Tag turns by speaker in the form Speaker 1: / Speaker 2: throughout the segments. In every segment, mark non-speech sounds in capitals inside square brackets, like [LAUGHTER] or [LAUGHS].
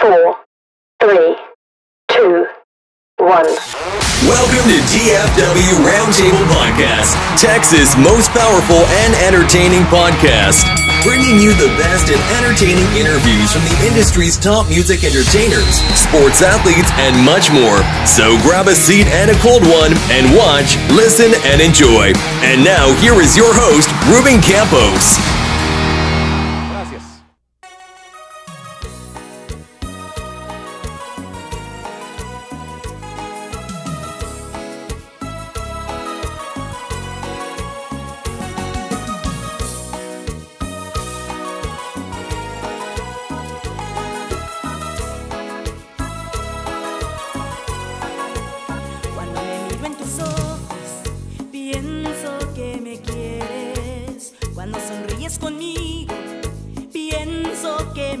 Speaker 1: four, three, two, one.
Speaker 2: Welcome to DFW Roundtable Podcast, Texas' most powerful and entertaining podcast, bringing you the best and entertaining interviews from the industry's top music entertainers, sports athletes, and much more. So grab a seat and a cold one and watch, listen, and enjoy. And now, here is your host, Ruben Campos.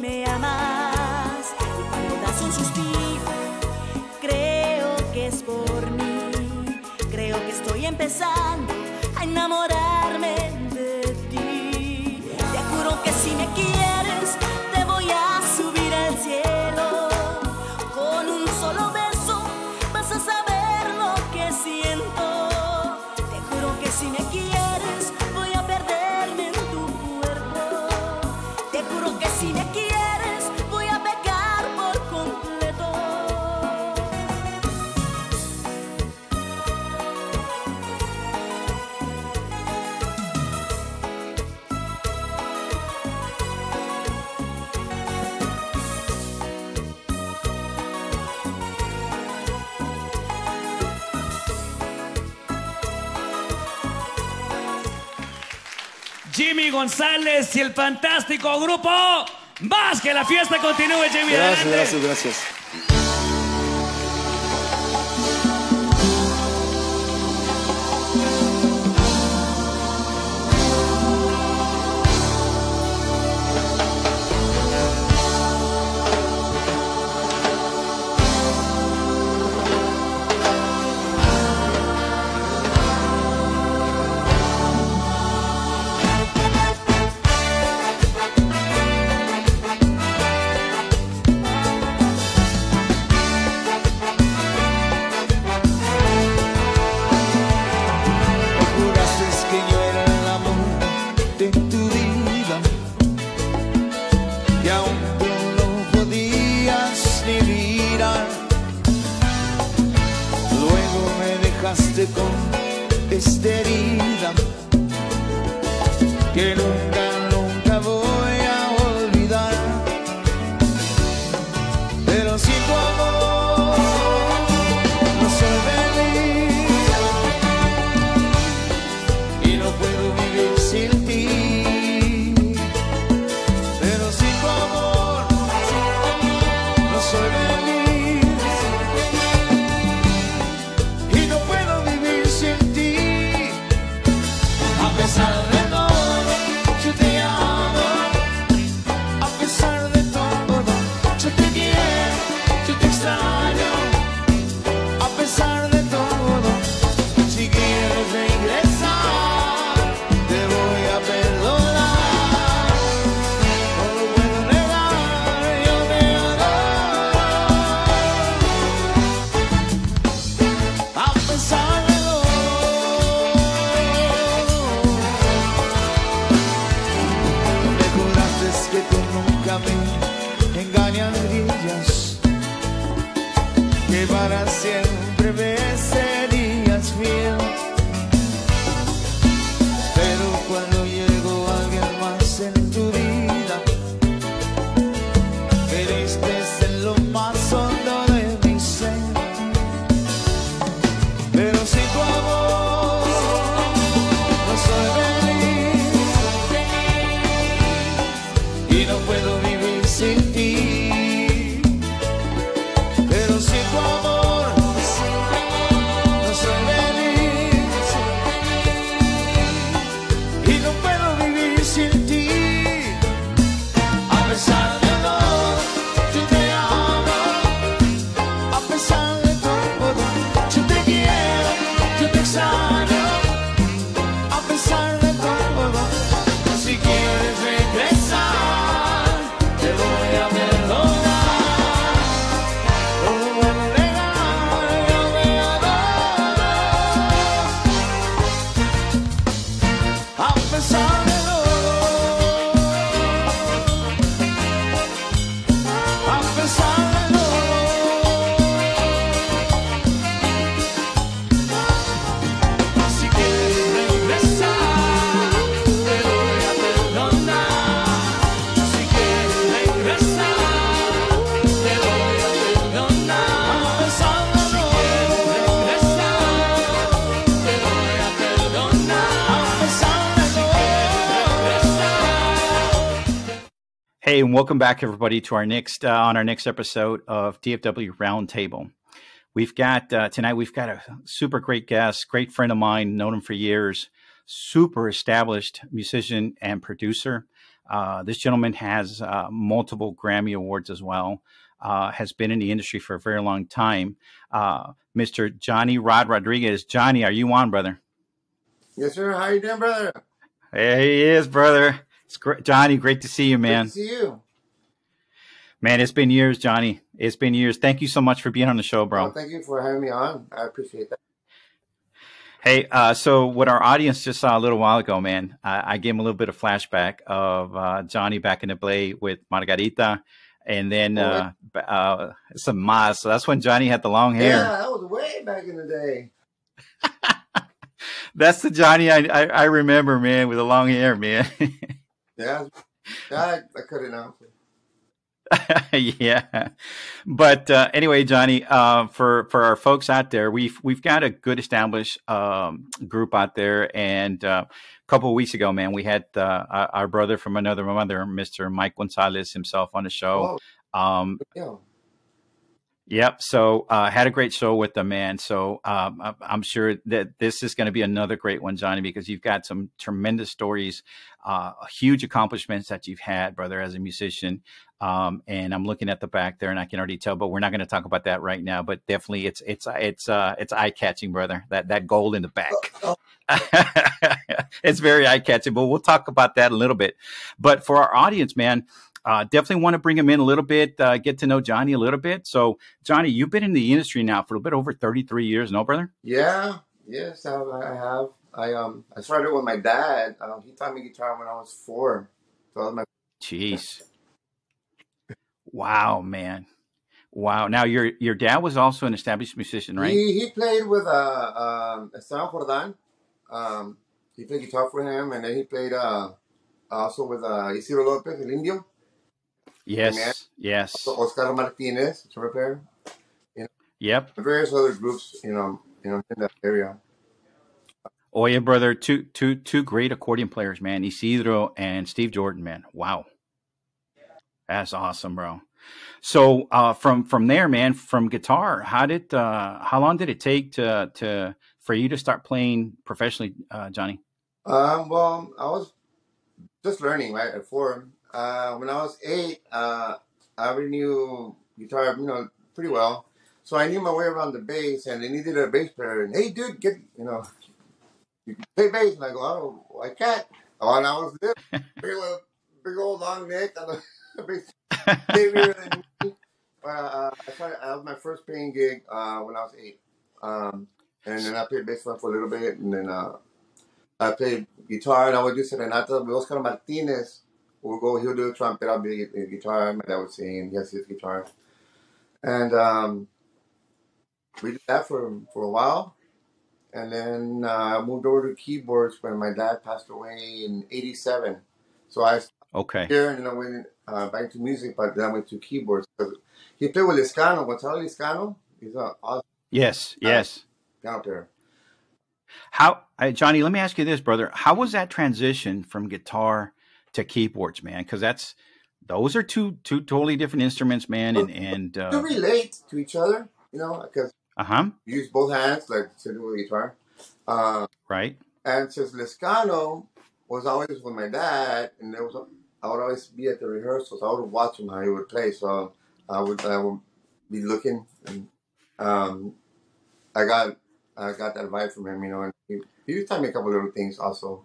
Speaker 3: me amas. Y cuando das un suspiro, creo que es por mí. Creo que estoy empezando
Speaker 4: González y el fantástico grupo Más que la fiesta continúe, Jimmy.
Speaker 5: Gracias,
Speaker 4: adelante.
Speaker 5: gracias, gracias.
Speaker 6: Hey, and welcome back, everybody, to our next uh, on our next episode of DFW Roundtable. We've got uh, tonight. We've got a super great guest, great friend of mine, known him for years, super established musician and producer. Uh, this gentleman has uh, multiple Grammy awards as well. Uh, has been in the industry for a very long time. Uh, Mr. Johnny Rod Rodriguez. Johnny, are you on, brother?
Speaker 7: Yes, sir. How you doing, brother?
Speaker 6: Hey, he is, brother. It's great, Johnny. Great to see you, man.
Speaker 7: See you.
Speaker 6: Man, it's been years, Johnny. It's been years. Thank you so much for being on the show, bro.
Speaker 7: Well, thank you for having me on. I appreciate that.
Speaker 6: Hey, uh, so what our audience just saw a little while ago, man, I, I gave them a little bit of flashback of uh, Johnny back in the play with Margarita, and then uh, uh, some Mazz. So that's when Johnny had the long hair.
Speaker 7: Yeah, that was way back in the day. [LAUGHS]
Speaker 6: That's the Johnny I, I, I remember, man, with the long hair, man. [LAUGHS]
Speaker 7: Yeah, I, I cut it out. [LAUGHS]
Speaker 6: yeah, but uh, anyway, Johnny, uh, for for our folks out there, we've we've got a good established um, group out there, and uh, a couple of weeks ago, man, we had uh, our brother from another mother, Mister Mike Gonzalez himself, on the show. Um,
Speaker 7: Yeah.
Speaker 6: Yep. So uh, had a great show with the man. So um, I'm sure that this is going to be another great one, Johnny, because you've got some tremendous stories, uh, huge accomplishments that you've had, brother, as a musician. Um, and I'm looking at the back there, and I can already tell. But we're not going to talk about that right now. But definitely, it's it's it's uh, it's eye catching, brother. That that gold in the back.
Speaker 7: Oh, [LAUGHS]
Speaker 6: it's very eye catching, but we'll talk about that a little bit. But for our audience, man, uh, definitely want to bring him in a little bit, uh, get to know Johnny a little bit. So, Johnny, you've been in the industry now for a little bit over 33 years, no, brother?
Speaker 7: Yeah. Yes, I, I have. I um I started with my dad. Um, he taught me guitar when I was four. So was my
Speaker 6: Jeez. Wow, man. Wow. Now, your your dad was also an established musician, right?
Speaker 7: He he played with uh um Esteban Jordan. Um, he played guitar for him, and then he played uh also with uh Isidro Lopez, El Indio,
Speaker 6: Yes. Yes.
Speaker 7: also Oscar Martinez, trumpet player,
Speaker 6: Yep.
Speaker 7: various other groups. You know, you know, in that area.
Speaker 6: Oh yeah, brother. Two two two great accordion players, man. Isidro and Steve Jordan, man. Wow. That's awesome, bro. So uh, from from there, man, from guitar, how did uh, how long did it take to to for you to start playing professionally, uh, Johnny?
Speaker 7: Um, well, I was just learning right at four. Uh, when I was eight, uh, I already knew guitar, you know, pretty well. So I knew my way around the bass, and they needed a bass player. And hey, dude, get you know, you can play bass. And I go, oh, I can't. Oh, and I was this [LAUGHS] big, old- big old long neck and a [LAUGHS] bass [LAUGHS] heavier than me. Uh, uh, I started, that was my first paying gig uh, when I was eight. Um, and then I played bass for a little bit, and then uh, I played guitar, and I would do serenata with Oscar Martinez. We'll go, he'll do the trumpet, I'll be the guitar, my dad would sing, he has his guitar. And um, we did that for, for a while. And then uh, I moved over to keyboards when my dad passed away in 87. So I
Speaker 6: Okay.
Speaker 7: here and then I went uh, back to music, but then I went to keyboards. He played with Liscano, Gonzalo Liscano. He's an awesome
Speaker 6: Yes. Yes.
Speaker 7: piano player.
Speaker 6: How, uh, Johnny? Let me ask you this, brother. How was that transition from guitar to keyboards, man? Because that's those are two two totally different instruments, man. And and
Speaker 7: You
Speaker 6: uh
Speaker 7: relate to each other, you know, because
Speaker 6: uh-huh.
Speaker 7: you use both hands, like to do with guitar. Uh,
Speaker 6: Right.
Speaker 7: and since Lescano was always with my dad, and there was a, I would always be at the rehearsals. I would watch him how he would play, so I would I would be looking, and um, I got I got that vibe from him, you know, and he, he taught me a couple little things also.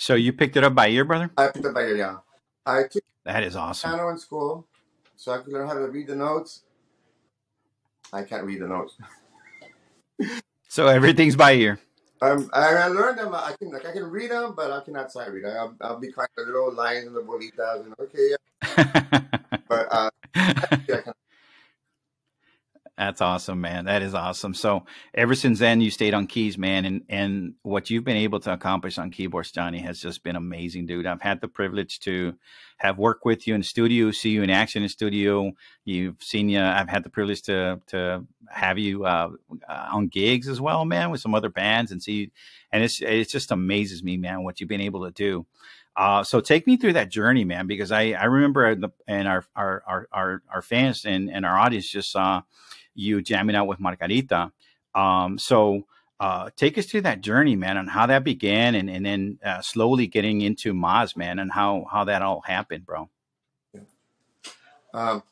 Speaker 6: So you picked it up by ear, brother.
Speaker 7: I picked it up by ear, yeah. I took
Speaker 6: That is awesome.
Speaker 7: piano in school, so I could learn how to read the notes. I can't read the notes. [LAUGHS]
Speaker 6: So everything's by ear.
Speaker 7: Um, I, I learned them. I can like I can read them, but I cannot sight read. I'll, I'll be kind of little lines in the bolitas and okay, yeah. [LAUGHS] But uh, [LAUGHS] I can,
Speaker 6: That's awesome, man. That is awesome. So ever since then, you stayed on keys, man, and and what you've been able to accomplish on keyboards, Johnny, has just been amazing, dude. I've had the privilege to have worked with you in studio, see you in action in studio. You've seen you. I've had the privilege to to have you uh, uh, on gigs as well, man, with some other bands, and see. And it's it just amazes me, man, what you've been able to do. Uh, so take me through that journey, man, because I, I remember the, and our, our, our, our, our fans and, and our audience just saw you jamming out with Margarita. Um, so uh, take us through that journey, man, and how that began and, and then uh, slowly getting into Mazz, man, and how, how that all happened, bro.
Speaker 7: Um,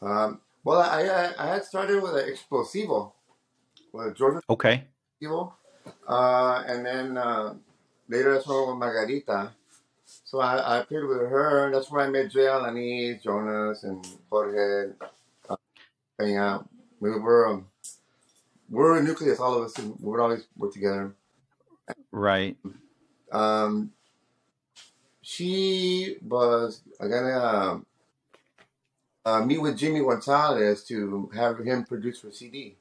Speaker 7: um, well, I, I I had started with an Explosivo, with Georgia
Speaker 6: Okay.
Speaker 7: Explosivo, uh, and then uh, later I started with Margarita. So I, I played with her, and that's where I met Jay Alanis, Jonas, and Jorge. Uh, Peña. We were um, we were a nucleus, all of us, and we would always work together.
Speaker 6: Right.
Speaker 7: Um, she was gonna uh, meet with Jimmy Gonzalez to have him produce her CD.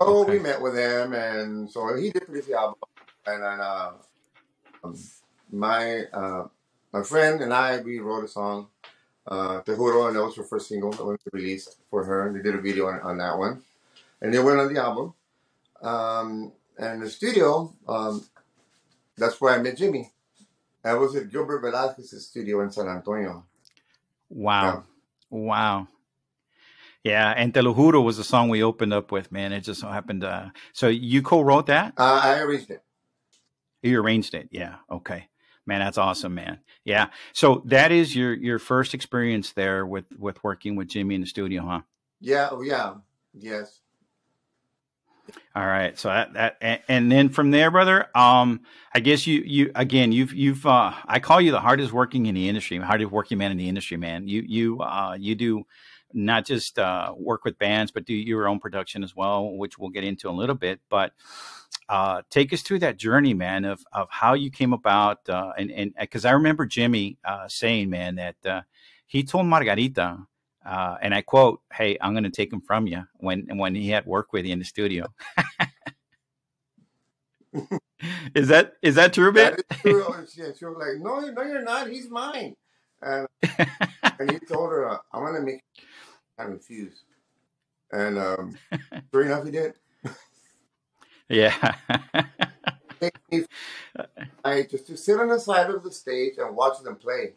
Speaker 7: Oh, we met with him, and so he did produce the album. And then uh, um, my uh, my friend and I, we wrote a song, uh, Te Juro, and that was her first single that was released for her. And they did a video on, on that one, and they went on the album. Um, and the studio, um, that's where I met Jimmy. I was at Gilbert Velasquez's studio in San Antonio. Yeah.
Speaker 6: Wow. Wow. Yeah. And Te Lo was the song we opened up with, man. It just so happened. Uh, so you co-wrote that?
Speaker 7: Uh, I arranged it.
Speaker 6: You arranged it. Yeah. Okay. Man, that's awesome, man. Yeah. So that is your your first experience there with with working with Jimmy in the studio, huh?
Speaker 7: Yeah, oh, yeah, yes.
Speaker 6: All right. So that, that and, and then from there, brother, um, I guess you you again you've you've uh I call you the hardest working in the industry, hardest working man in the industry, man. You you uh you do not just uh work with bands, but do your own production as well, which we'll get into in a little bit. But uh take us through that journey, man, of of how you came about uh and and because I remember Jimmy uh saying, man, that uh he told Margarita uh, and I quote, "Hey, I'm going to take him from you." When when he had work with you in the studio, [LAUGHS] is that is that true, man?
Speaker 7: That is true. And she, was like, "No, no, you're not. He's mine." And and he told her, uh, "I'm gonna make I refuse." And um, [LAUGHS] sure enough, he did.
Speaker 6: yeah, [LAUGHS] [LAUGHS]
Speaker 7: I just to sit on the side of the stage and watch them play.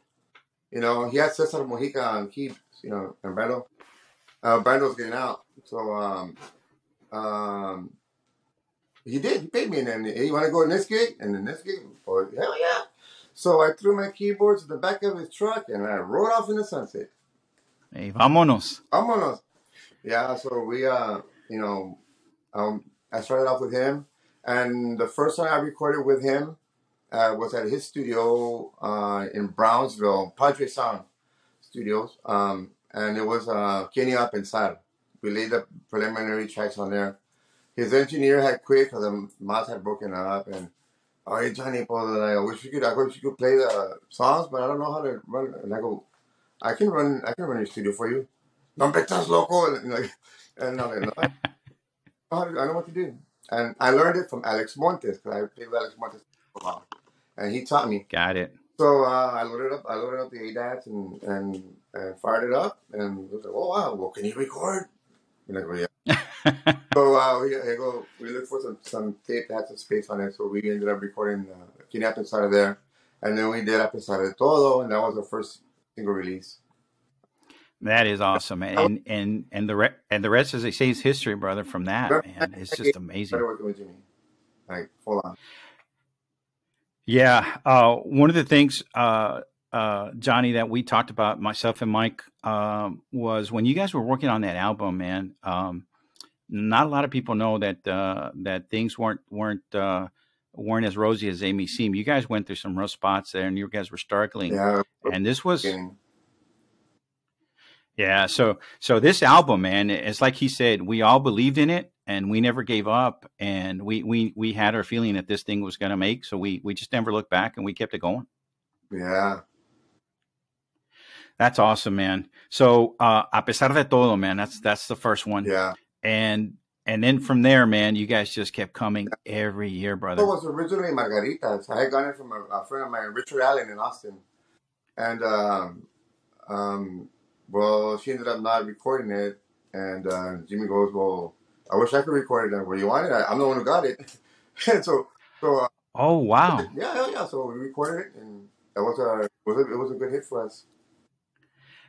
Speaker 7: You know, he had Cesar Mojica on keys, you know, and Brando. Uh, Brando's getting out, so um, um, he did. He paid me, and then hey, you want to go in this gig and then this gig? Oh, hell yeah! So I threw my keyboards in the back of his truck and I rode off in the sunset.
Speaker 6: Hey, vámonos.
Speaker 7: Vámonos. Yeah, so we, uh, you know, um, I started off with him, and the first time I recorded with him uh, was at his studio uh, in Brownsville, Padre Sound Studios, um, and it was uh, Kenny Up Inside. We laid the preliminary tracks on there. His engineer had quit because the mouse had broken up, and oh, Johnny, I wish you could, I wish you could play the songs, but I don't know how to run. And I go, I can run, I can run your studio for you. No me estás loco. And, like, and I'm like, no, I, know how to- I know what to do. And I learned it from Alex Montes because I played with Alex Montes for a while, and he taught me.
Speaker 6: Got it.
Speaker 7: So uh, I loaded up, I loaded up the ADATs and and, and fired it up, and was like, oh wow, well, can you record? And I go, yeah. [LAUGHS] So uh, we, I go, we looked for some, some tape that had some space on it, so we ended up recording uh, Kidnap Inside of there, and then we did A Pesar de Todo, and that was our first single release.
Speaker 6: that is awesome, and and and the re- and the rest, as they say, is history, brother. From that, man, it's just amazing.
Speaker 7: Like full on.
Speaker 6: Yeah. Uh, one of the things, uh, uh, Johnny, that we talked about, myself and Mike, um, was when you guys were working on that album, man. Um, not a lot of people know that uh, that things weren't weren't uh, weren't as rosy as they may seem. You guys went through some rough spots there, and you guys were struggling.
Speaker 7: Yeah,
Speaker 6: And this was, yeah. So so this album, man, it's like he said, we all believed in it, and we never gave up, and we we we had our feeling that this thing was going to make. So we we just never looked back, and we kept it going.
Speaker 7: yeah.
Speaker 6: That's awesome, man. So, uh, a pesar de todo, man, that's that's the first one,
Speaker 7: Yeah.
Speaker 6: and and then from there, man, you guys just kept coming every year, brother.
Speaker 7: It was originally Margaritas. I had gotten it from a, a friend of mine, Richard Allen in Austin. And, um, um, well, she ended up not recording it. And uh, Jimmy goes, Well, I wish I could record it. And, well, you want it? I, I'm the one who got it. [LAUGHS] and so, so uh,
Speaker 6: Oh wow.
Speaker 7: Yeah, yeah, yeah. So we recorded it, and that was a was a, it was a good hit for us.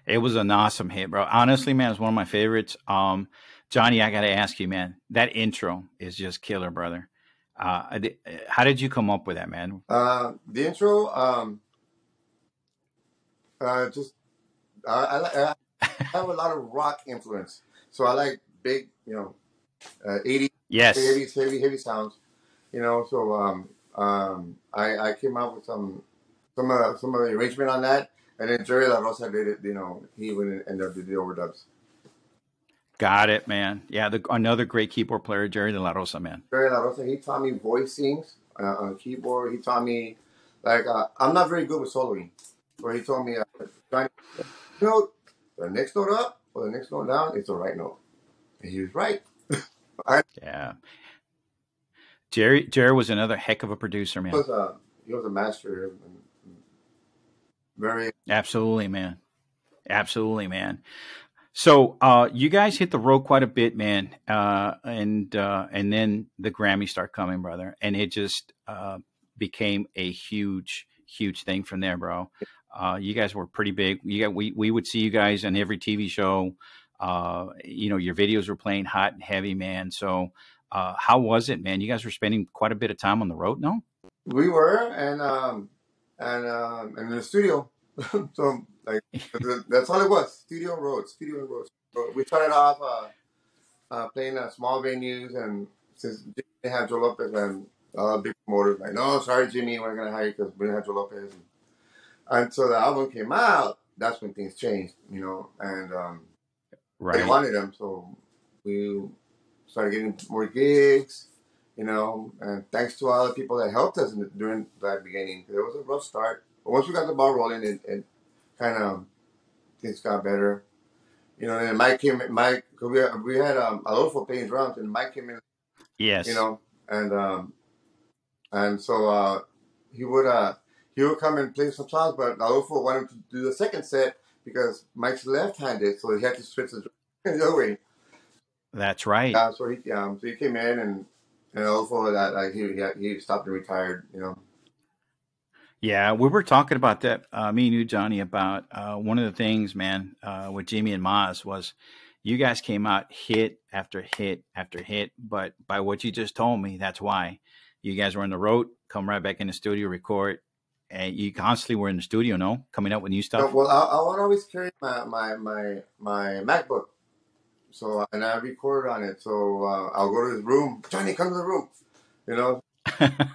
Speaker 6: It was an awesome hit, bro. Honestly, man, it's one of my favorites. Um, Johnny, I got to ask you, man, that intro is just killer, brother. Uh, how did you come up with that, man?
Speaker 7: Uh, the intro, um, uh, just I, I, I [LAUGHS] have a lot of rock influence, so I like big, you know, uh, 80s,
Speaker 6: Yes.
Speaker 7: heavy, heavy, heavy sounds. You know, so um, um, I, I came out with some some uh, some of the arrangement on that, and then Jerry La Rosa did it. You know, he went and did the overdubs.
Speaker 6: Got it, man. Yeah, the, another great keyboard player, Jerry De La Rosa, man.
Speaker 7: Jerry La Rosa, he taught me voicings uh, on keyboard. He taught me like uh, I'm not very good with soloing, but he told me uh, trying note, the next note up or the next note down, it's the right note, and he was right. [LAUGHS] I
Speaker 6: Yeah. Jerry Jerry was another heck of a producer, man.
Speaker 7: was a he was a master, very
Speaker 6: Absolutely, man. Absolutely, man. So uh, you guys hit the road quite a bit, man, uh, and uh, and then the Grammys start coming, brother, and it just uh, became a huge, huge thing from there, bro. Uh, you guys were pretty big. You got we we would see you guys on every TV show. Uh, you know, your videos were playing hot and heavy, man. So how was it, man? You guys were spending quite a bit of time on the road, no?
Speaker 7: we were, and um and um and in the studio, [LAUGHS] so like that's all it was, studio road, studio road. So we started off uh, uh, playing at small venues, and since they had Joe Lopez and uh, big promoters like, no, sorry, Jimmy, we're gonna hire you because we didn't have Joe Lopez. And, so the album came out. That's when things changed, you know, and um, they wanted them, so we started getting more gigs, you know, and thanks to all the people that helped us in the, during that beginning. It was a rough start, but once we got the ball rolling, it, it kind of things got better, you know. And then Mike came, Mike, cause we had, we had um, Adolfo playing drums, and Mike came in,
Speaker 6: Yes.
Speaker 7: you know, and um, and so uh, he would uh, he would come and play some songs, but Adolfo wanted to do the second set because Mike's left-handed, so he had to switch the the other way.
Speaker 6: That's right.
Speaker 7: Yeah, so he um, so he came in and and also that like he he, he stopped and retired. You know,
Speaker 6: Yeah, we were talking about that, uh, me and you, Johnny, about uh, one of the things, man, uh, with Jimmy and Mazz was you guys came out hit after hit after hit. But by what you just told me, that's why you guys were on the road, come right back in the studio, record, and you constantly were in the studio, no, coming up with new stuff.
Speaker 7: well I, I would always carry my my my my MacBook, so and I record on it. So uh, I'll go to his room. Johnny, come to the room. You know, [LAUGHS]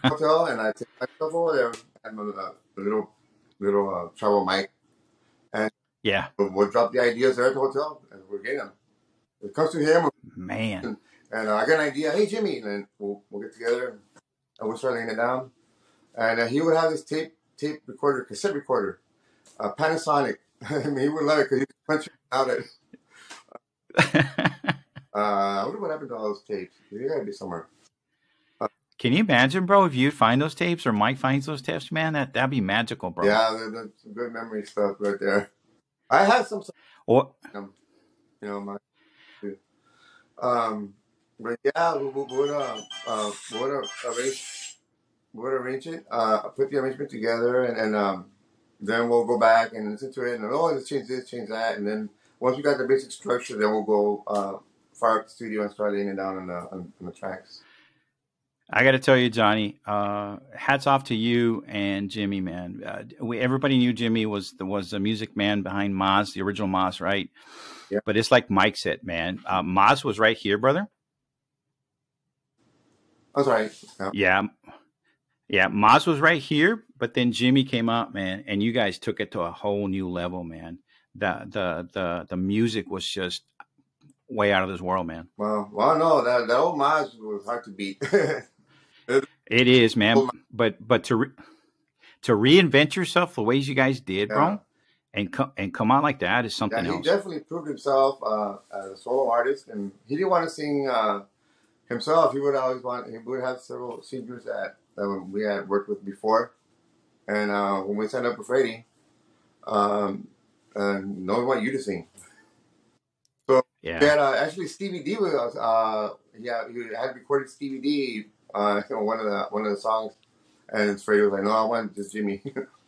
Speaker 7: hotel, and I take my stuff over there and a, a little little uh, travel mic, and
Speaker 6: yeah,
Speaker 7: we'll, we'll drop the ideas there at the hotel, and we're getting them. It comes to him,
Speaker 6: man.
Speaker 7: And uh, I got an idea. Hey, Jimmy, and then we'll, we'll get together and we'll start laying it down. And uh, he would have this tape tape recorder, cassette recorder, uh, Panasonic. [LAUGHS] I mean, he would love it because he was punching out it. [LAUGHS] Uh, I wonder what happened to all those tapes. They gotta be somewhere.
Speaker 6: Can you imagine, bro, if you'd find those tapes or Mike finds those tapes, man? That that'd be magical, bro.
Speaker 7: Yeah, that- that's some good memory stuff right there. I have some,
Speaker 6: Or
Speaker 7: um, you know, my. Um, but yeah, we would uh, uh, we would arrange, we would arrange it, uh, put the arrangement together, and, and um, then we'll go back and listen to it, and oh, let's change this, change that, and then once we got the basic structure, then we'll go uh, fire up the studio and start laying it down on the on, on the tracks.
Speaker 6: I got to tell you, Johnny, uh, hats off to you and Jimmy, man. Uh, we, everybody knew Jimmy was the was the music man behind Mazz, the original Mazz, right?
Speaker 7: Yeah.
Speaker 6: But it's like Mike said, man. Uh, Mazz was right here, brother.
Speaker 7: That's right. Yeah.
Speaker 6: Yeah, yeah. Mazz was right here, but then Jimmy came up, man, and you guys took it to a whole new level, man. The the the the music was just way out of this world, man.
Speaker 7: Well, well, no, that that old Mazz was hard to beat. [LAUGHS]
Speaker 6: It is, man. But but to re- to reinvent yourself the ways you guys did,
Speaker 7: Yeah.
Speaker 6: bro, and come and come out like that is
Speaker 7: Yeah,
Speaker 6: something
Speaker 7: he
Speaker 6: else.
Speaker 7: definitely proved himself uh, as a solo artist, and he didn't want to sing uh, himself. He would always want. He would have several singers that that we had worked with before, and uh, when we signed up with Freddie, um, uh, no one wanted you to sing. So
Speaker 6: Yeah,
Speaker 7: had uh, actually Stevie D was. Uh, yeah, he had recorded Stevie D. Uh, [LAUGHS] one of the one of the songs, And Freddie was like, no, I want just Jimmy.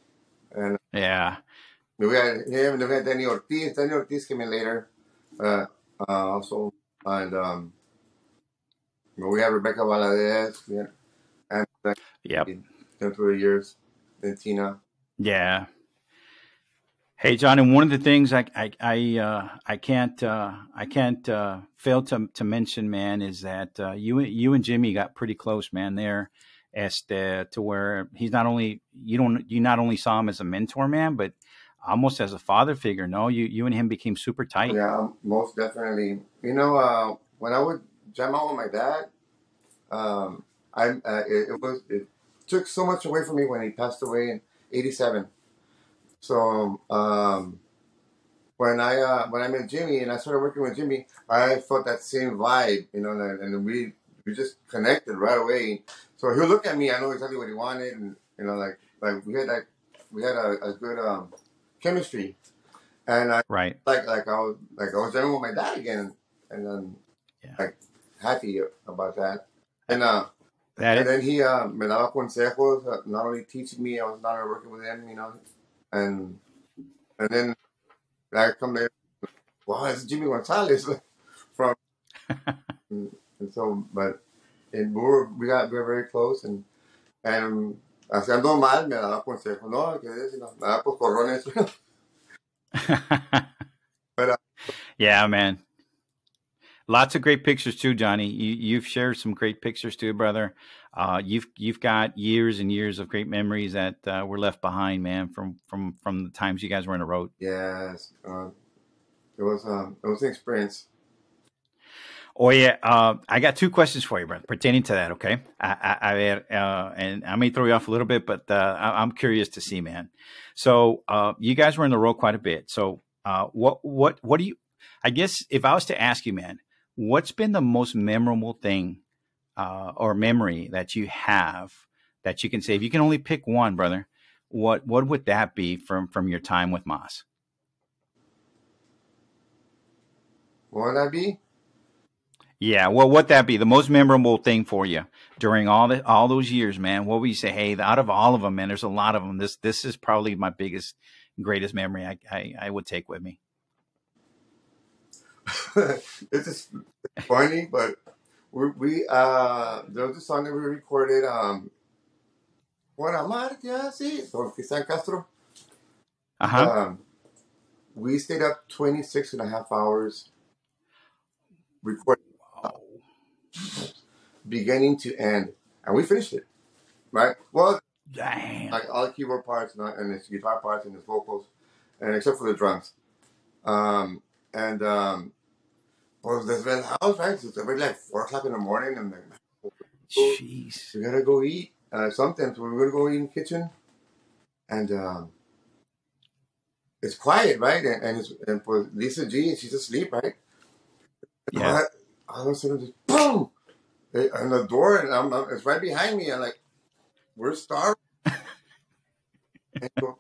Speaker 7: [LAUGHS] and
Speaker 6: Yeah.
Speaker 7: we had him, and then we had Danny Ortiz. Danny Ortiz came in later, uh, uh, also, and um, we had Rebecca Valadez. We had, and uh,
Speaker 6: Yep.
Speaker 7: through the years, then Tina.
Speaker 6: Yeah. Hey, John, and one of the things I I I, uh, I can't uh, I can't uh, fail to to mention, man, is that uh, you you and Jimmy got pretty close, man. There, as the, to where he's not only you don't you not only saw him as a mentor, man, but almost as a father figure. No, you you and him became super tight.
Speaker 7: Yeah, most definitely. You know, uh, when I would jam out with my dad, um, I it, it was it took so much away from me when he passed away in '87. So um, when I uh, when I met Jimmy and I started working with Jimmy, I felt that same vibe, you know, and, and we we just connected right away. So he'll look at me, I know exactly what he wanted, and you know, like like we had that we had a, a good um, chemistry, and I
Speaker 6: Right.
Speaker 7: like like I was like I was jamming with my dad again, and then
Speaker 6: Yeah.
Speaker 7: like happy about that. And uh,
Speaker 6: That
Speaker 7: and
Speaker 6: is,
Speaker 7: then he uh, me daba consejos, uh, not only teaching me, I was not only working with him, you know, and and then I come there, wow, it's Jimmy Gonzalez [LAUGHS] from, and, [LAUGHS] and so, but and we were we got were very close, and and así ando mal, me daba consejos, no, que es, no, me daba pues corrones, [LAUGHS] but uh,
Speaker 6: yeah, man. Lots of great pictures too, Johnny. You, you've shared some great pictures too, brother. Uh, you've you've got years and years of great memories that uh, were left behind, man, from from from the times you guys were on the road.
Speaker 7: yes, uh, it was um, it was an experience.
Speaker 6: Oh yeah, uh, I got two questions for you, brother, pertaining to that. Okay, I, I, I uh, and I may throw you off a little bit, but uh, I, I'm curious to see, man. So uh, you guys were in the road quite a bit. So uh, what what what do you? I guess if I was to ask you, man, what's been the most memorable thing uh, or memory that you have that you can say, if you can only pick one, brother, what what would that be from from your time with Mazz?
Speaker 7: What would that be?
Speaker 6: Yeah, well, what that be the most memorable thing for you during all the all those years, man? What would you say? Hey, out of all of them, man, there's a lot of them. This this is probably my biggest, greatest memory I I, I would take with me. [LAUGHS]
Speaker 7: it's just funny, but we, we uh there was a song that we recorded um Por amarte así, for Cristian Castro.
Speaker 6: Uh huh.
Speaker 7: Um, we stayed up 26 and a half hours recording beginning to end, and we finished it. Right? Well,
Speaker 6: Damn.
Speaker 7: like all the keyboard parts and, and his guitar parts and his vocals, and except for the drums. Um, and um, well, there's been house right. It's already like four o'clock in the morning, and then
Speaker 6: Jeez.
Speaker 7: we gotta go eat uh, something. So we're gonna go eat in the kitchen, and um, it's quiet, right? And, and it's and for Lisa G, she's asleep, right?
Speaker 6: Yeah.
Speaker 7: All of a sudden, just boom, and the door, and I'm, I'm- it's right behind me. I'm like, we're starving. [LAUGHS] and, so-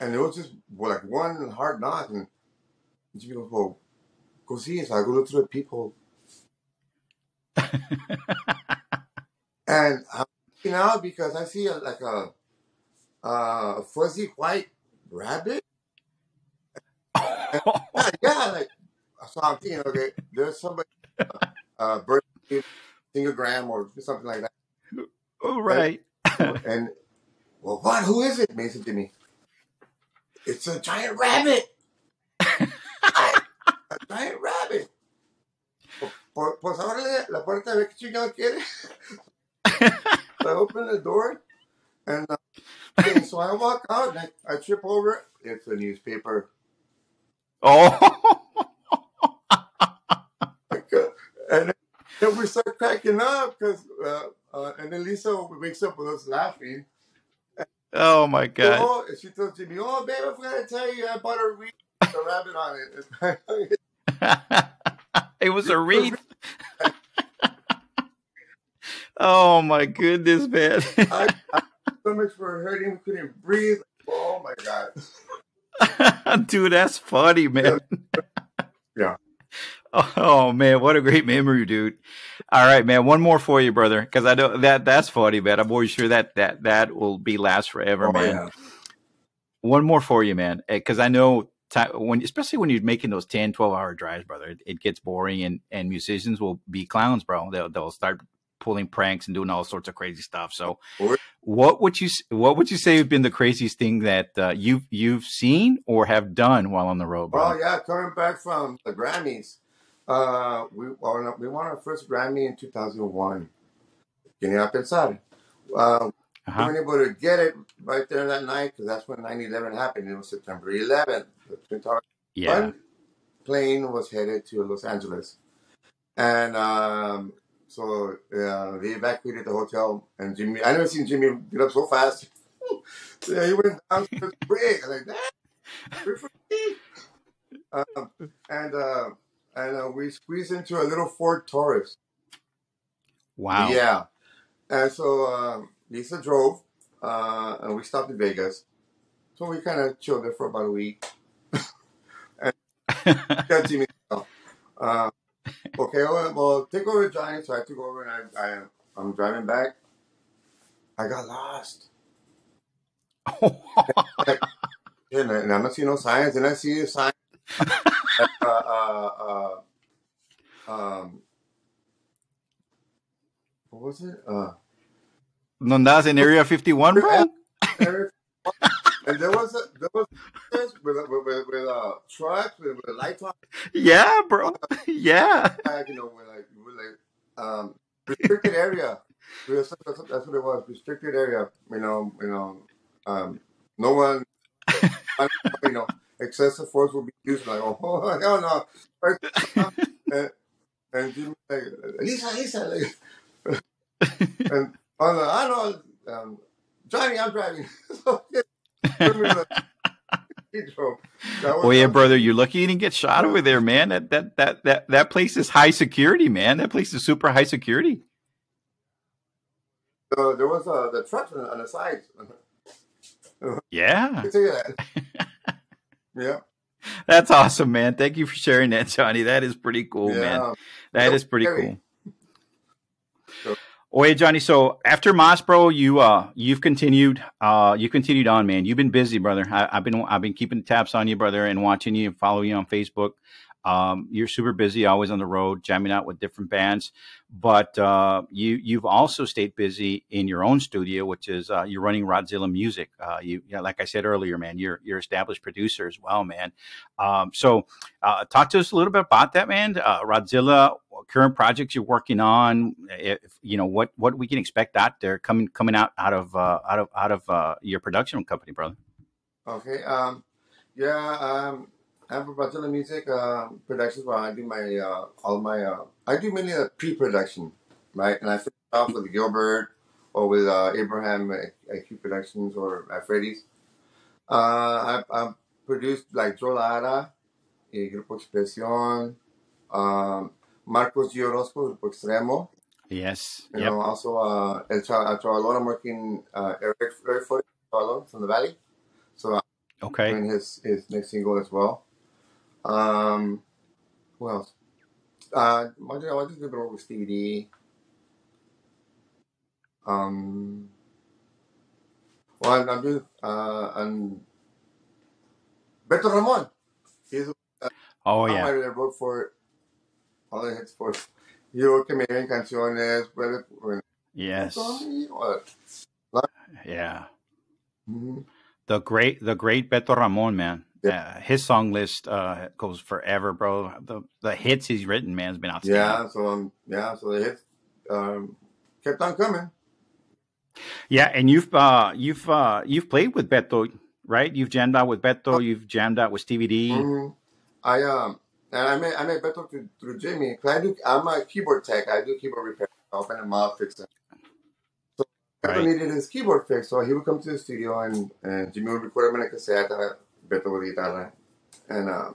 Speaker 7: and it was just like one hard knock, and she goes, "Well, go see." So I go look through the peephole, and I'm looking out because I see a, like a a fuzzy white rabbit. yeah, yeah, like so I'm thinking, okay, there's somebody uh, uh birthday singogram or something like that,
Speaker 6: All right.
Speaker 7: and well, what? Who is it? Mason to me. It's a giant rabbit. A giant rabbit. Pues, pues ábrele la puerta, ve qué chingado quiere. [LAUGHS] I open the door, and uh, okay, so I walk out, and I, I trip over. It's a newspaper.
Speaker 6: Oh. [LAUGHS]
Speaker 7: And then we start cracking up because, uh, uh, and then Lisa wakes up with us laughing.
Speaker 6: oh my God.
Speaker 7: Oh, and she tells Jimmy, "Oh, babe, I forgot to tell you, I bought a wreath a rabbit on it." [LAUGHS]
Speaker 6: it was a wreath. [LAUGHS] oh my goodness, man.
Speaker 7: I, I, stomachs were hurting, couldn't breathe. Oh my god! [LAUGHS]
Speaker 6: Dude, that's funny, man.
Speaker 7: Yeah.
Speaker 6: Oh man, what a great memory, dude! All right, man, one more for you, brother, because I know that that's funny, man. I'm always sure that that that will be last forever,
Speaker 7: Oh,
Speaker 6: man.
Speaker 7: yeah.
Speaker 6: One more for you, man, eh, because I know ti when, especially when you're making those 10, 12 hour drives, brother, it, it gets boring, and and musicians will be clowns, bro. They'll they'll start pulling pranks and doing all sorts of crazy stuff. So, what would you what would you say have been the craziest thing that uh, you've you've seen or have done while on the road,
Speaker 7: Oh
Speaker 6: bro?
Speaker 7: yeah, coming back from the Grammys, uh, we won, we won our first Grammy in 2001. Can you pensar? Uh,
Speaker 6: Uh-huh.
Speaker 7: We weren't able to get it right there that night because that's when 9/11 happened. It was September 11th. The Twin Towers
Speaker 6: Yeah.
Speaker 7: one plane was headed to Los Angeles, and um, so uh, they evacuated the hotel. And Jimmy, I never seen Jimmy get up so fast. [LAUGHS] yeah, he went down to the I'm like that. Good for me. Um, and uh, and uh, we squeezed into a little Ford Taurus.
Speaker 6: Wow.
Speaker 7: Yeah. And so um, Lisa drove, uh, and we stopped in Vegas. So we kind of chilled there for about a week. [LAUGHS] And got Jimmy. Uh, okay, well, well, take over Johnny. So I took over, and I, I I'm driving back. I got lost, [LAUGHS] and, and I'm not seeing no signs. And I see a sign. uh, uh, uh, um, what was it? Uh,
Speaker 6: ¿No andabas en Area 51, bro?
Speaker 7: And there was a there was this with with with, with uh trucks with, with lights on
Speaker 6: Yeah, bro. [LAUGHS] Yeah.
Speaker 7: you know, with like with like um restricted area. That's, that's, that's what it was, restricted area. You know, you know, um, no one, [LAUGHS] you know, excessive force will be used. Like, oh hell [LAUGHS] no, Right. and, and Jimmy like, Lisa, Lisa, like, and I'm like, I know, um, Johnny, I'm driving. so, yeah, put me in the- he drove. That was
Speaker 6: Oh yeah, brother, you're lucky you didn't get shot over there, man. That that that that that place is high security, man. That place is super high security.
Speaker 7: So there was uh, the trucks on, on the sides. I [LAUGHS]
Speaker 6: Yeah.
Speaker 7: that. [LAUGHS] yeah.
Speaker 6: That's awesome, man. Thank you for sharing that, Johnny. That is pretty cool, man.
Speaker 7: yeah.
Speaker 6: That
Speaker 7: That
Speaker 6: is pretty cool.
Speaker 7: So-
Speaker 6: Oh Johnny. So after Mazz, bro, you uh you've continued uh you continued on, man. You've been busy, brother. I, I've been I've been keeping tabs on you, brother, and watching you and following you on Facebook. Um, you're super busy, always on the road, jamming out with different bands. But uh, you you've also stayed busy in your own studio, which is uh, you're running Rodzilla Music. Uh, you, like I said earlier, man, you're you're established producer as well, man. Um, so uh, talk to us a little bit about that, man. Uh, Rodzilla, current projects you're working on. If, you know what what we can expect out there coming coming out out of uh, out of out of your production company, brother.
Speaker 7: Okay. Um, yeah. Um, I'm for Brazilian music um, productions where I do my uh, all my uh, I do mainly the pre-production, right? And I finish off with Gilbert or with uh, Abraham at IQ Productions or at Freddy's. Uh, I, I produced like Joe Lara, Grupo Expresión, um, Marcos G. Orozco, Grupo Extremo.
Speaker 6: Yes.
Speaker 7: You
Speaker 6: Yep.
Speaker 7: know, also uh, El Cha- El Chavalón, I'm working uh, Eric Eric Chavalón from the Valley. So I'm
Speaker 6: Okay.
Speaker 7: doing his his next single as well. Um, who else? Uh, what did I did I do with Stevie D? Um, well, I'm, I'm doing uh, and Beto Ramon. He's
Speaker 6: Oh
Speaker 7: I
Speaker 6: yeah.
Speaker 7: have wrote for all the hits for Yo que me den canciones,
Speaker 6: Yes. Yeah.
Speaker 7: Mhm.
Speaker 6: The great the great Beto Ramon, man.
Speaker 7: Yeah.
Speaker 6: Uh, his song list uh, goes forever, bro. The the hits he's written, man, has been outstanding.
Speaker 7: Yeah, so um, yeah, so the hits um, kept on coming.
Speaker 6: Yeah, and you've uh you've uh you've played with Beto, right? You've jammed out with Beto, you've jammed out with Stevie D.
Speaker 7: Mhm. I um, and I met I met Beto through, through Jimmy. I do. I'm a keyboard tech. I do keyboard repair. I open him up, fix it. So Beto
Speaker 6: Right.
Speaker 7: needed his keyboard fixed, so he would come to the studio and, and Jimmy would record him in a cassette. Uh, Beto with guitarra, and uh,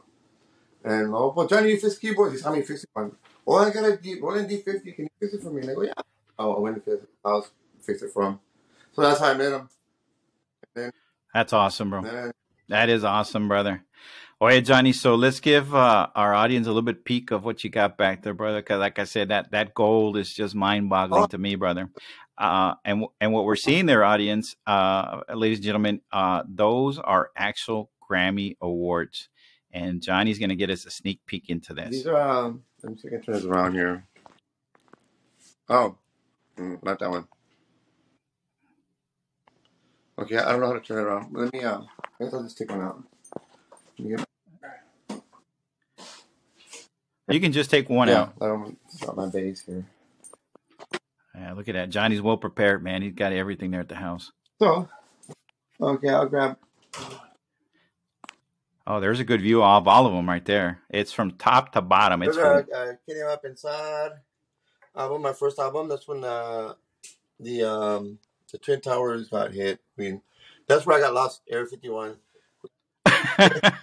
Speaker 7: and oh, but Johnny, you fix keyboards. He saw me fix it. One. Oh, I got a D, well, in D50. Can you fix it for me? And I go, yeah. Oh, I went and fix it. I'll fix it for him. So that's how I met him.
Speaker 6: That's awesome, bro.
Speaker 7: Then
Speaker 6: That is awesome, brother. Oh yeah, Johnny. So let's give uh, our audience a little bit peek of what you got back there, brother. Because like I said, that that gold is just mind boggling
Speaker 7: Oh.
Speaker 6: to me, brother. Uh, and and what we're seeing there, audience, uh, ladies and gentlemen, uh, those are actual Grammy awards, and Johnny's going to get us a sneak peek into this.
Speaker 7: These are, um, let me see if I can turn this around here. Oh, mm, not that one. Okay, I don't know how to turn it around. Let me, uh, I guess I'll just take one out. Get-
Speaker 6: You can just take one
Speaker 7: yeah,
Speaker 6: out.
Speaker 7: I don't drop my base here.
Speaker 6: Yeah, look at that. Johnny's well prepared, man. He's got everything there at the house.
Speaker 7: So, okay, I'll grab.
Speaker 6: Oh, there's a good view of all of them right there. It's from top to bottom. It's from,
Speaker 7: uh, uh, Kitty Up Inside album, my first album. That's when uh, the um, the Twin Towers got hit. I mean, that's where I got lost. Area 51. [LAUGHS] I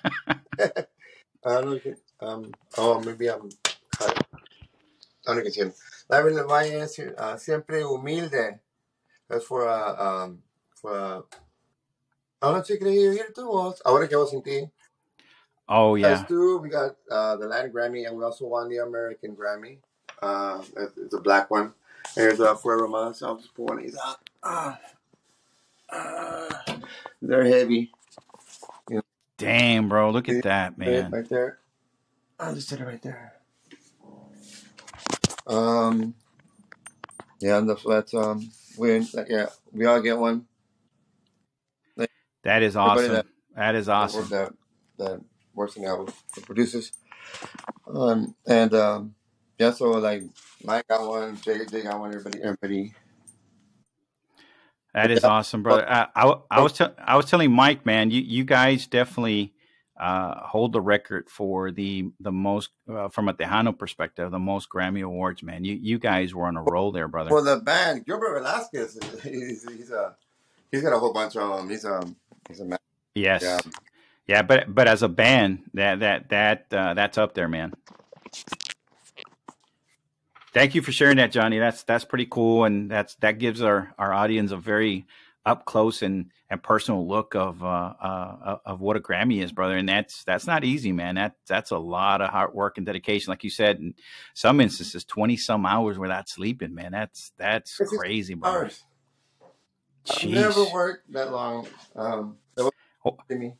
Speaker 7: don't know um, oh, maybe I'm. I don't know if you can. La uh, siempre humilde. That's for, uh, um, for, uh, ahora sí creí oír tu voz. Ahora que voz sin.
Speaker 6: Oh yeah.
Speaker 7: Us too. We got uh, the Latin Grammy, and we also won the American Grammy. Uh, it's it's a black one. Here's uh, Forever Mazz. I'll just put these out. Ah. Ah. they're heavy.
Speaker 6: Damn, bro. Look at that, man.
Speaker 7: right there. I'll just set it right there. Um, yeah, and that's, that's um, we yeah, we all get one.
Speaker 6: That is awesome.
Speaker 7: that-
Speaker 6: That is awesome.
Speaker 7: That that works in out with the producers. Um, and um, yeah, so like Mike got one, Jay, Jay got one, everybody, everybody.
Speaker 6: That is awesome, brother. I, I, I was tell I was telling Mike, man, you, you guys definitely uh, hold the record for the the most uh, from a Tejano perspective, the most Grammy awards, man. You you guys were on a roll there, brother.
Speaker 7: Well, the band, Gilbert Velasquez, [LAUGHS] he's, he's a he's got a whole bunch of them. He's um he's a man.
Speaker 6: yes,
Speaker 7: Yeah.
Speaker 6: Yeah, but but as a band, that that that uh, that's up there, man. Thank you for sharing that, Johnny. That's that's pretty cool, and that's that gives our our audience a very up close and and personal look of uh, uh of what a Grammy is, brother. And that's that's not easy, man. That that's a lot of hard work and dedication, like you said. In some instances, twenty some hours without sleeping, man. That's that's crazy, brother.
Speaker 7: I've never worked that long. Um, that
Speaker 6: Oh.
Speaker 7: me.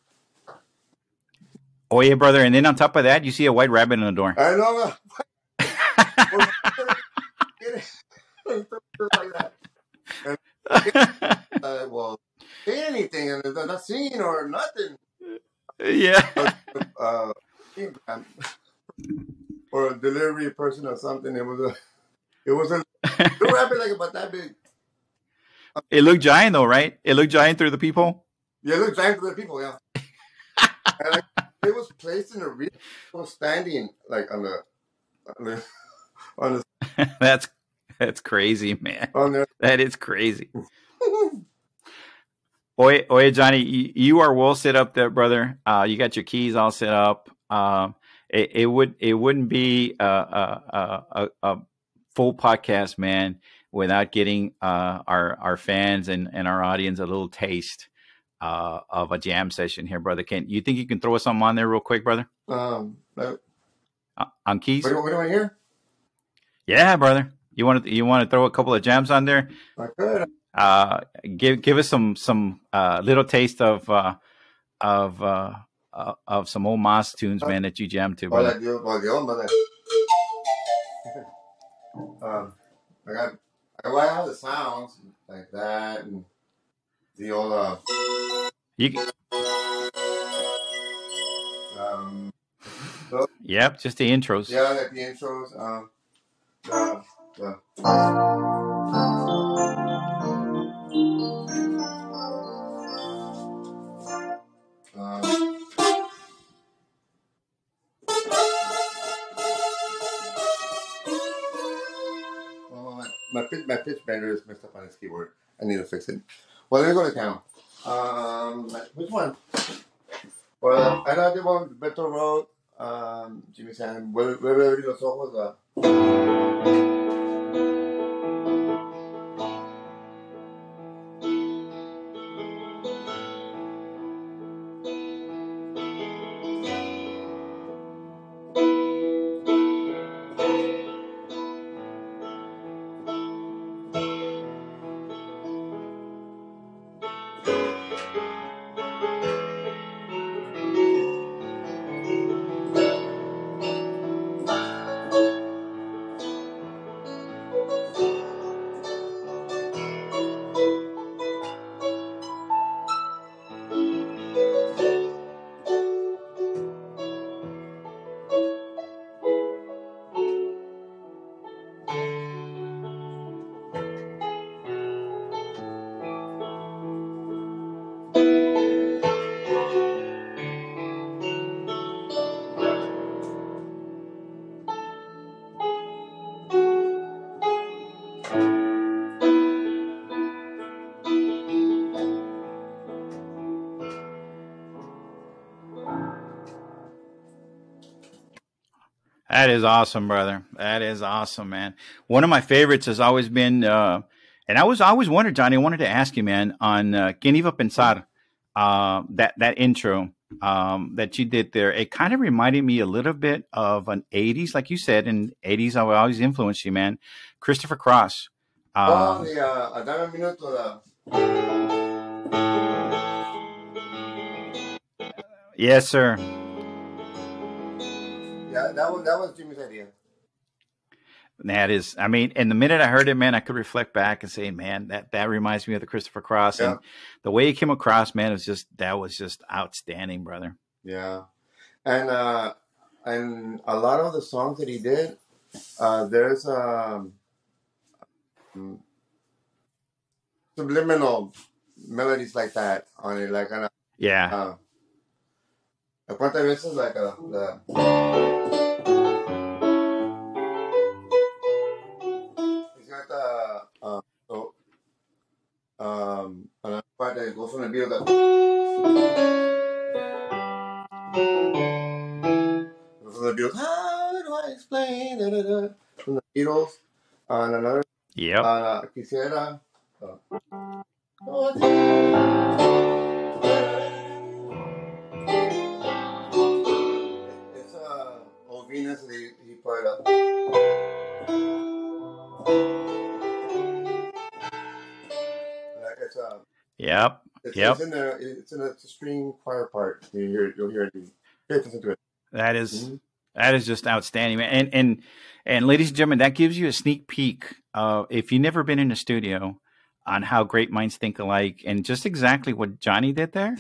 Speaker 6: Oh yeah, brother. And then on top of that, you see a white rabbit in the door.
Speaker 7: I know. Uh, [LAUGHS] [LAUGHS] well, say anything and they're not seen or nothing.
Speaker 6: yeah. [LAUGHS]
Speaker 7: Uh, or a delivery person or something. It was a, it was a little rabbit like about that big.
Speaker 6: It looked giant though, right? It looked giant through the people.
Speaker 7: Yeah, it looked giant to the people. Yeah, it was placed in a real. Standing like on the, on the, [LAUGHS] on the, [LAUGHS]
Speaker 6: that's that's crazy, man.
Speaker 7: on the.
Speaker 6: That is crazy. [LAUGHS] Oye, oye, Johnny, you, you are well set up there, brother. Uh, you got your keys all set up. Um, it, it would it wouldn't be a, a, a, a, a full podcast, man, without getting uh, our our fans and, and our audience a little taste uh, of a jam session here, brother. Can you think you can throw us something on there real quick, brother?
Speaker 7: Um, what,
Speaker 6: Uh, on keys?
Speaker 7: what do what do I hear?
Speaker 6: Yeah, brother. You want to you want to throw a couple of jams on there?
Speaker 7: I could.
Speaker 6: uh, give give us some some uh, little taste of uh, of uh, uh, of some old Mazz tunes, man, that you jammed to, brother.
Speaker 7: that deal, well, the old mother. um, I got, I got all the sounds like that and the old, uh,
Speaker 6: You,
Speaker 7: um,
Speaker 6: yep, just the intros.
Speaker 7: yeah, like the intros, um, the, the, um, Oh, my, my pitch, my pitch bender is messed up on his keyboard. I need to fix it. Well, let me go to town. Um, which one? Well, I know the one Beto Road, um, Jimmy a abrir los ojos.
Speaker 6: That is awesome, brother. That is awesome, man. One of my favorites has always been, uh, and I was I always wondered, Johnny. I wanted to ask you, man, on uh, "Quien iba pensar," uh, that that intro um, that you did there. It kind of reminded me a little bit of an '80s, like you said, in '80s. I always influenced you, man. Christopher Cross.
Speaker 7: oh,
Speaker 6: Um,
Speaker 7: the uh, dame minuto. The,
Speaker 6: yes, sir.
Speaker 7: Yeah, that was that was Jimmy's idea.
Speaker 6: That is, I mean, and the minute I heard it, man, I could reflect back and say, man, that that reminds me of the Christopher Cross,
Speaker 7: Yeah.
Speaker 6: and the way he came across, man, was just that was just outstanding, brother.
Speaker 7: Yeah, and uh, and a lot of the songs that he did, uh, there's um, subliminal melodies like that on it, like on a,
Speaker 6: Yeah,
Speaker 7: uh, ¿cuántas veces a, the he's got the uh, so, um, another part that goes on the beat of the goes on the Beatles. How do I explain? Da, da, da, from the Beatles. On another,
Speaker 6: yep,
Speaker 7: uh, quisiera. Uh, it's
Speaker 6: yep,
Speaker 7: it's,
Speaker 6: Yep.
Speaker 7: it's in the it's in a string choir part. You hear you'll hear it. Pay attention to it.
Speaker 6: that is-
Speaker 7: Mhm.
Speaker 6: that is just outstanding, man. And and and ladies and gentlemen, that gives you a sneak peek. Uh, if you've never been in a studio, on how great minds think alike, and just exactly what Johnny did there.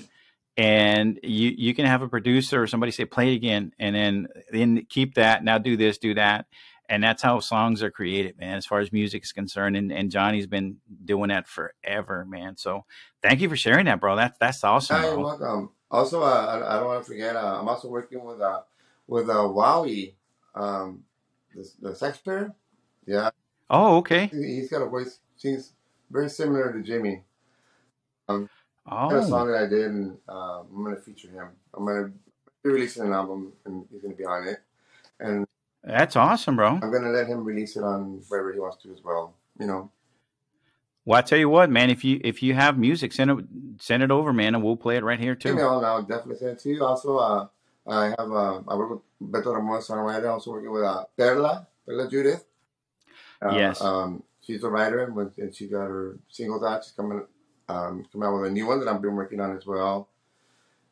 Speaker 6: And you you can have a producer or somebody say play it again, and then then keep that. Now do this, do that, and that's how songs are created, man. As far as music is concerned, and, and Johnny's been doing that forever, man. So thank you for sharing that, bro. That's that's awesome, bro.
Speaker 7: welcome. Also, uh, I, I don't want to forget. Uh, I'm also working with uh with uh, Wowie, um, the, the sax player. Yeah,
Speaker 6: Oh, okay.
Speaker 7: he- he's got a voice. Seems very similar to Jimmy. Got a
Speaker 6: Oh,
Speaker 7: song that I did, and uh, I'm gonna feature him. I'm gonna be releasing an album, and he's gonna be on it. And
Speaker 6: that's awesome, bro.
Speaker 7: I'm gonna let him release it on wherever he wants to as well. You know.
Speaker 6: Well, I tell you what, man. If you if you have music, send it send it over, man, and we'll play it right here too.
Speaker 7: And I'll definitely send it to you. Also, uh, I have uh, I work with Beto Ramon songwriter. I'm also working with uh, Perla, Perla Judith. Uh,
Speaker 6: Yes.
Speaker 7: Um, she's a writer, and, and she got her singles out. She's coming um, coming out with a new one that I've been working on as well.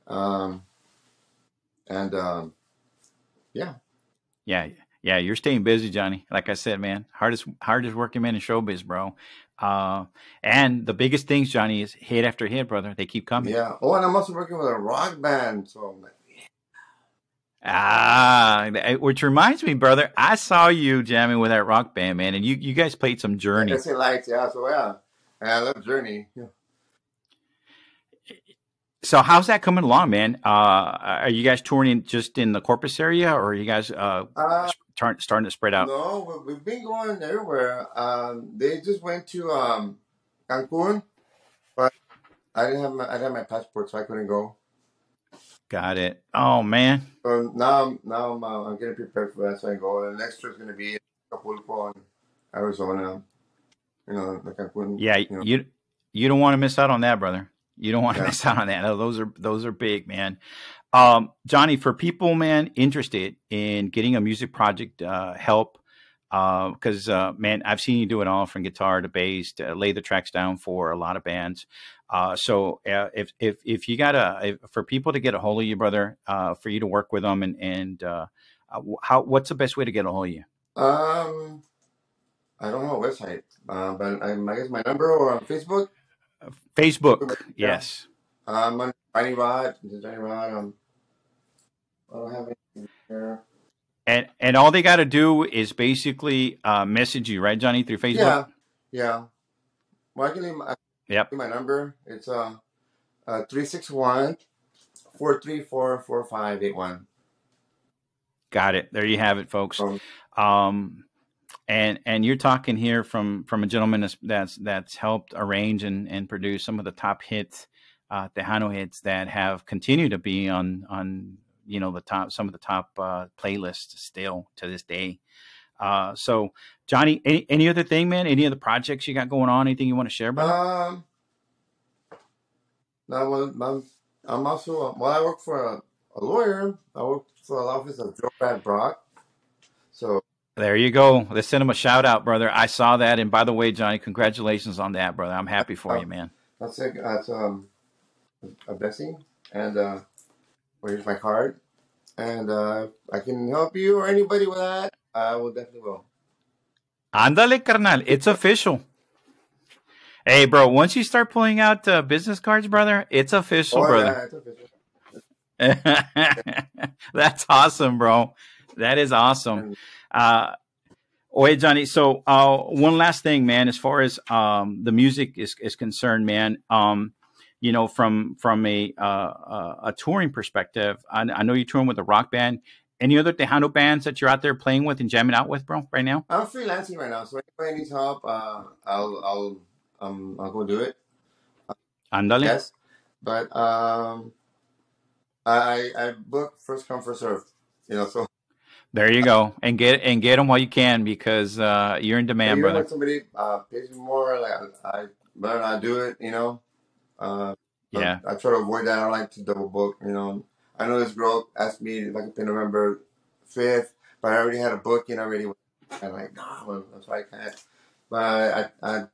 Speaker 7: Um, and um, yeah,
Speaker 6: Yeah, yeah, you're staying busy, Johnny. Like I said, man, hardest hardest working man in showbiz, bro. Uh, and the biggest things, Johnny, is hit after hit, brother. They keep coming.
Speaker 7: yeah. Oh, and I'm also working with a rock band. So I'm like,
Speaker 6: Ah, which reminds me, brother, I saw you jamming with that rock band, man, and you you guys played some Journey.
Speaker 7: Lights, yeah. So yeah, I love Journey. Yeah.
Speaker 6: So how's that coming along, man? Uh, are you guys touring just in the Corpus area, or are you guys uh,
Speaker 7: Uh,
Speaker 6: tar- starting to spread out?
Speaker 7: No, we- we've been going everywhere. Um, they just went to um, Cancun, but I didn't have my I didn't have my passport, so I couldn't go.
Speaker 6: Got it. Oh man,
Speaker 7: So now, I'm- now I'm, uh, I'm getting prepared for that. So I go. The next trip's gonna be in Acapulco and Arizona. You know, the Cancun.
Speaker 6: yeah,
Speaker 7: you know.
Speaker 6: you you don't want to miss out on that, brother. You don't want to
Speaker 7: Yeah.
Speaker 6: miss out on that. Those are those are big, man. Um, Johnny, for people, man, interested in getting a music project uh, help, because uh, man, I've seen you do it all from guitar to bass to lay the tracks down for a lot of bands. Uh, so uh, if if if you got a if, for people to get a hold of you, brother, uh, for you to work with them, and and uh, uh, how what's the best way to get a hold of you?
Speaker 7: Um, I don't have a website, uh, but I, I guess my number or on Facebook.
Speaker 6: Facebook,
Speaker 7: Yeah.
Speaker 6: yes.
Speaker 7: Um, on Johnny Rod, Johnny Rod. Um, I don't have anything here.
Speaker 6: And and all they got to do is basically uh, message you, right, Johnny, through Facebook.
Speaker 7: Yeah, yeah. Well, I can leave my,
Speaker 6: Yep.
Speaker 7: my number. It's uh, uh 361 434 4581.
Speaker 6: Got it. There you have it, folks.
Speaker 7: Um,
Speaker 6: Um, and and you're talking here from from a gentleman that's that's, helped arrange and, and produce some of the top hits, uh, Tejano hits that have continued to be on on you know the top some of the top uh, playlists still to this day. Uh, so Johnny, any, any other thing, man? Any other projects you got going on? Anything you want to share?
Speaker 7: Um, no, I'm, I'm also well. I work for a, a lawyer. I work for the office of Joe Brad Brock. So
Speaker 6: There you go. Let's send him a shout out, brother. I saw that, and by the way, Johnny, congratulations on that, brother. I'm happy for
Speaker 7: uh,
Speaker 6: you, man.
Speaker 7: that's a, that's um a blessing. And uh, well, here's my card. And uh, I can help you or anybody with that. I will definitely will.
Speaker 6: Ándale, carnal. It's official. Hey, bro. Once you start pulling out uh, business cards, brother, it's official,
Speaker 7: Oh
Speaker 6: brother.
Speaker 7: yeah, it's official. [LAUGHS]
Speaker 6: That's awesome, bro. That is awesome. Uh, Oye, Johnny. So, uh, one last thing, man. As far as um, the music is, is concerned, man. Um, you know, from from a uh, uh, a touring perspective, I, I know you're touring with a rock band. Any other Tejano bands that you're out there playing with and jamming out with, bro? Right now?
Speaker 7: I'm freelancing right now, so if anybody needs help, uh, I'll I'll um I'll go do it.
Speaker 6: Ándale.
Speaker 7: Yes, but um, I I book first come first serve. You know, so
Speaker 6: There you go, and get and get them while you can because uh, you're in demand,
Speaker 7: even
Speaker 6: brother.
Speaker 7: somebody uh pays me more, like I, I better not do it. You know, uh,
Speaker 6: Yeah,
Speaker 7: I try to avoid that. I don't like to double book. You know, I know this girl asked me if I could pay November fifth, but I already had a booking I already. I'm like, no, that's why I can't. But I I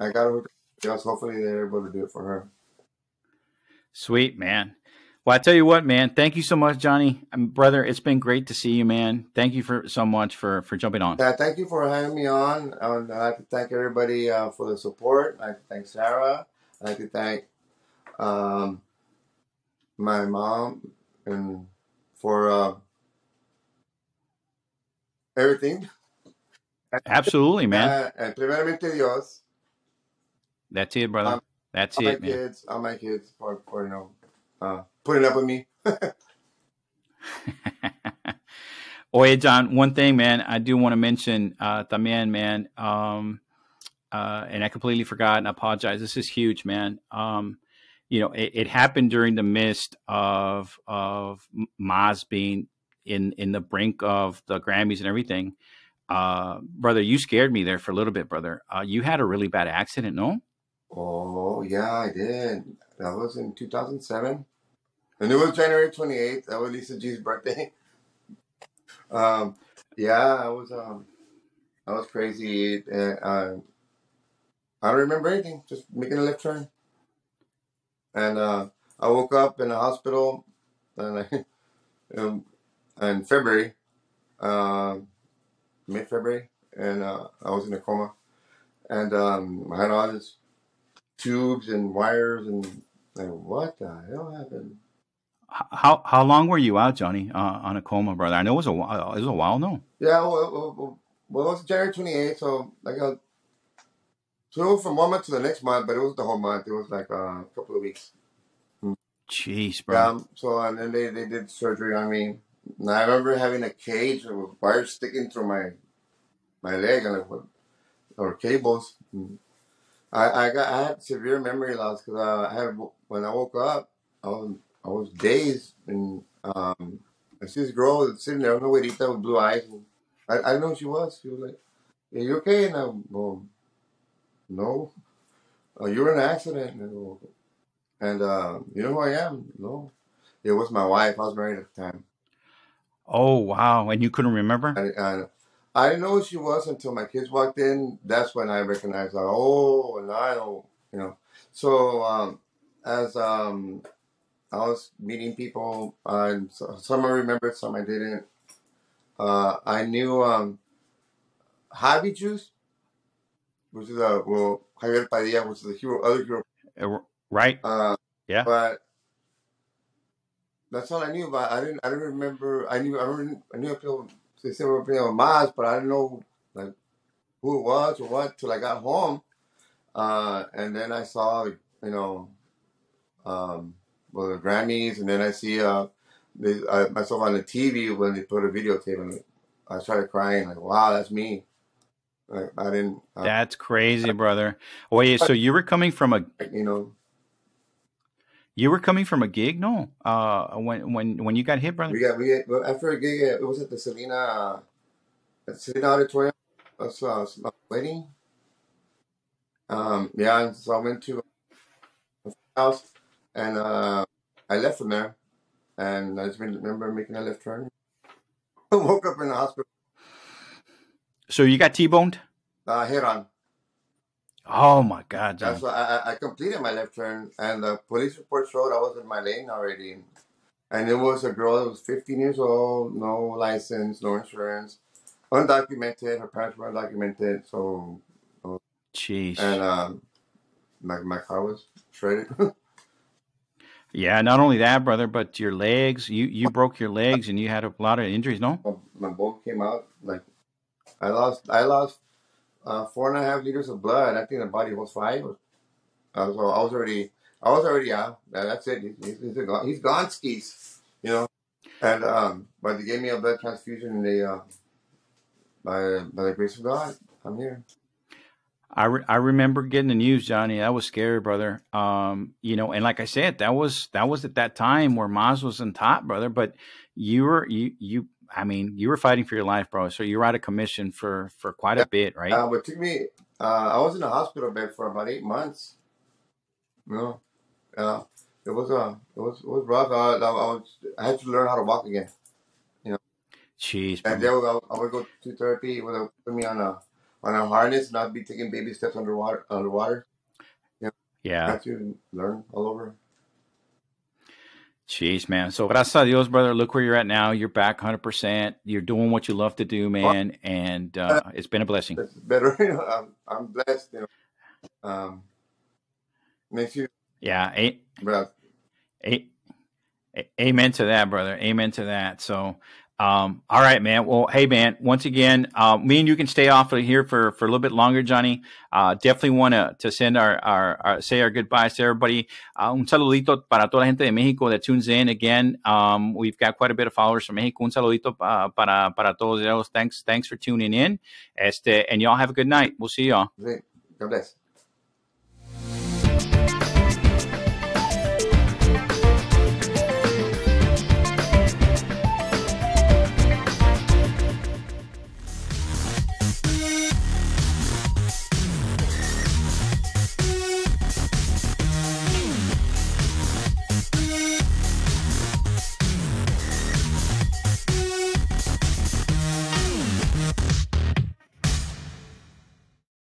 Speaker 7: I got to else. Hopefully, they're able to do it for her.
Speaker 6: sweet man. Well, I tell you what, man. Thank you so much, Johnny, um, brother. It's been great to see you, man. Thank you for so much for for jumping on.
Speaker 7: Yeah, thank you for having me on. I'd like to thank everybody uh, for the support. I'd like to thank Sarah. I'd like to thank um, my mom and for uh, everything.
Speaker 6: Absolutely, man.
Speaker 7: Uh, and primeramente Dios,
Speaker 6: That's it, brother.
Speaker 7: um,
Speaker 6: That's
Speaker 7: all my
Speaker 6: it, man.
Speaker 7: kids, all my kids for, for you know, uh, putting up with me. [LAUGHS]
Speaker 6: Oye, John, one thing, man, I do want to mention, uh, también, man, um, uh, and I completely forgot and I apologize. This is huge, man. Um, you know, it, it happened during the midst of, of Mazz being in, in the brink of the Grammys and everything. Uh, brother, you scared me there for a little bit, brother. Uh, you had a really bad accident, no?
Speaker 7: Oh, yeah, I did. That was in 2007. And it was January 28th. That was Lisa G's birthday. [LAUGHS] Um, yeah, I was um, I was crazy. Uh, uh, I don't remember anything. Just making a left turn, and uh, I woke up in the hospital, and I, [LAUGHS] um, in February, um, mid February, and uh, I was in a coma, and um, I had all this tubes and wires, and like, what the hell happened?
Speaker 6: How, how long were you out, Johnny, uh, on a coma, brother? I know it was a while. It was a while, no?
Speaker 7: Yeah, well, well, it was January 28th, so like a, it was from one month to the next month, but it was the whole month. It was like uh, a couple of weeks.
Speaker 6: Jeez, bro.
Speaker 7: Um, so and then they, they did surgery on me. And I remember having a cage with wires sticking through my my leg and like, what, or cables. I I got I had severe memory loss because uh, I had when I woke up I was I was dazed and um I see this girl sitting there, no güerita with blue eyes. And I I didn't know who she was. She was like, "Are you okay?" And I well, no. Oh, you were in an accident. And, I go, and uh, you know who I am? No. It was my wife. I was married at the time.
Speaker 6: Oh, wow. And you couldn't remember?
Speaker 7: And, and I didn't know who she was until my kids walked in. That's when I recognized, like, oh, and I know, you know. So um, as um, I was meeting people, uh, and so, some I remembered, some I didn't. Uh, I knew um, Javi Juice, which is a well Javier Padilla, which is a hero, other hero.
Speaker 6: Uh, Right?
Speaker 7: Uh,
Speaker 6: Yeah.
Speaker 7: but that's all I knew. But I didn't. I didn't remember. I knew. I, remember, I knew people. They said we were playing with Mazz, but I didn't know like who it was or what till I got home. Uh, and then I saw, you know, um, well the Grammys, and then I see uh, myself on the TV when they put a videotape, and I started crying like, "Wow, that's me." Like, I didn't, uh,
Speaker 6: That's crazy, brother. Wait, so you were coming from a
Speaker 7: you know,
Speaker 6: You were coming from a gig, no? Uh, when when when you got hit, brother.
Speaker 7: We got we got, well, after a gig. It was at the Selena, uh, at Selena Auditorium. I was uh, a wedding. Um, yeah, so I went to a house, and uh, I left from there, and I just remember making a left turn. I [LAUGHS] Woke up in the hospital,
Speaker 6: So you got T-boned?
Speaker 7: uh, head on.
Speaker 6: Oh my God, John.
Speaker 7: That's why I, I- I completed my left turn, and the police report showed I was in my lane already. And it was a girl that was 15 years old, no license, no insurance, undocumented. Her parents were undocumented, so
Speaker 6: Jeez.
Speaker 7: and um, my my car was shredded. [LAUGHS]
Speaker 6: Yeah, not only that, brother, but your legs. You you broke your legs and you had a lot of injuries, no?
Speaker 7: my bone came out like I lost I lost uh, four and a half liters of blood. I think the body was five. Uh, so I was already I was already out. Yeah, that's it. He's, he's, he's gone. He's gone skis, you know. And um, but they gave me a blood transfusion, and they uh, by by the grace of God, I'm here.
Speaker 6: I, re- I remember getting the news, Johnny. That was scary, brother. Um, you know, and like I said, that was that was at that time where Mazz was on top, brother. But you were you you I mean, you were fighting for your life, bro. So you were out of commission for for quite a bit, right?
Speaker 7: Uh, it took me. Uh, I was in a hospital bed for about eight months. You know, uh, it was uh, it was it was rough. I, I, was I had to learn how to walk again.
Speaker 6: You know, jeez,
Speaker 7: And then I, I would go to therapy. Would put me on a on a harness, I'd be taking baby steps underwater. Underwater,
Speaker 6: yeah.
Speaker 7: had to learn all over.
Speaker 6: Jeez, man. So gracias a Dios, brother. Look where you're at now. You're back 100%. You're doing what you love to do, man. And uh, it's been a blessing.
Speaker 7: It's better. [LAUGHS] You know, I'm, I'm blessed. You know, um, makes you.
Speaker 6: Yeah. A- a- amen to that, brother. Amen to that. So, um, all right, man. Well, hey, man, once again, uh, me and you can stay off of here for, for a little bit longer, Johnny. Uh, definitely want to, send our, our, our, say our goodbyes to everybody. Uh, un saludito para toda la gente de Mexico that tunes in again. Um, we've got quite a bit of followers from Mexico. Un saludito uh, para, para todos ellos. Thanks, thanks for tuning in. Este, and y'all have a good night. We'll see y'all.
Speaker 7: God bless.